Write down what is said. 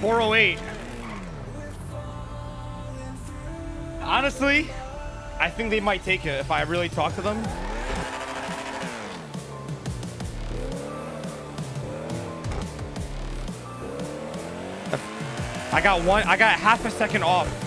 408. Honestly, I think they might take it if I really talk to them. I got one. I got half a second off